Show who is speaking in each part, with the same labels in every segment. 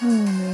Speaker 1: Oh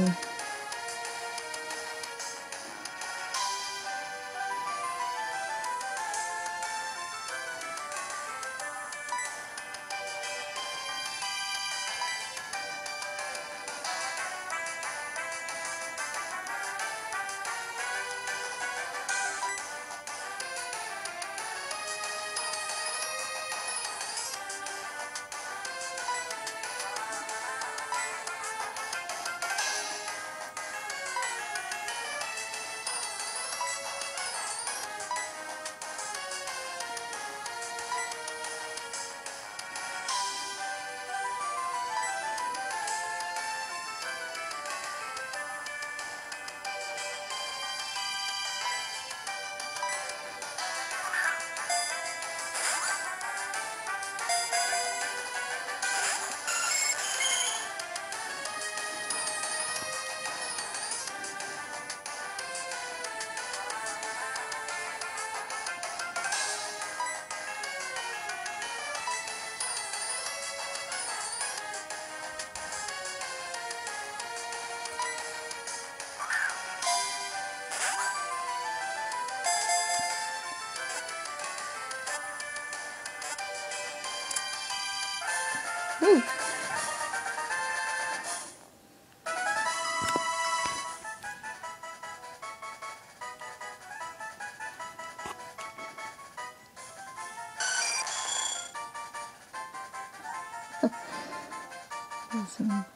Speaker 1: Awesome.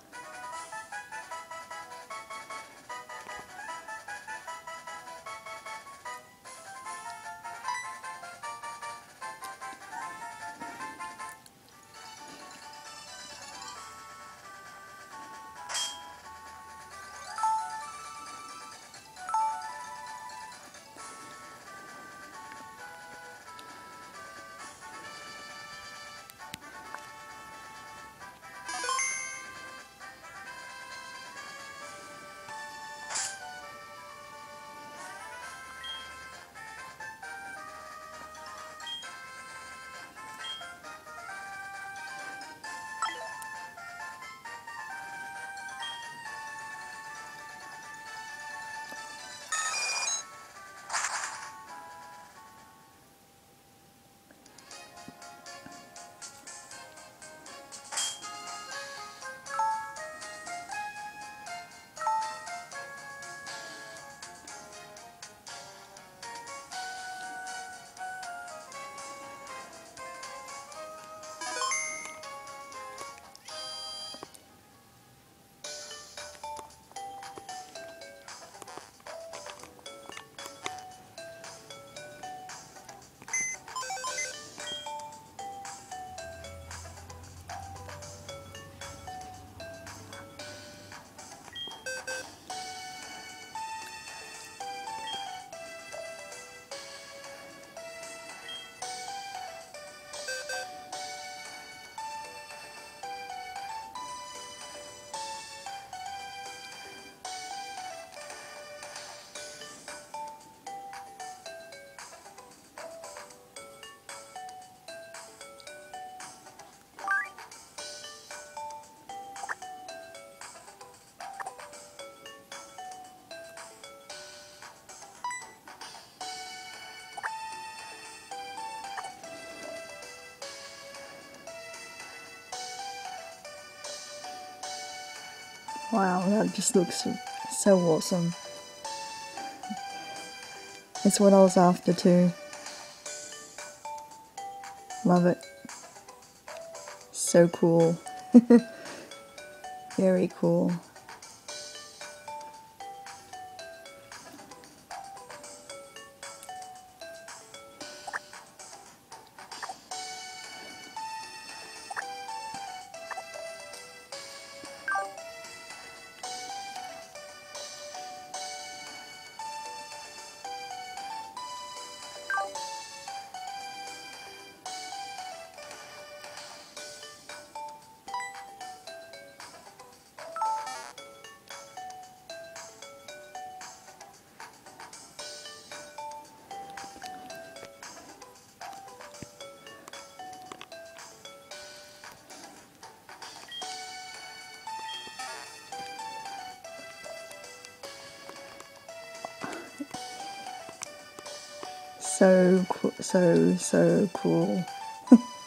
Speaker 1: Wow, that just looks so awesome. It's what I was after too. Love it. So cool. Very cool. so, so, so cruel.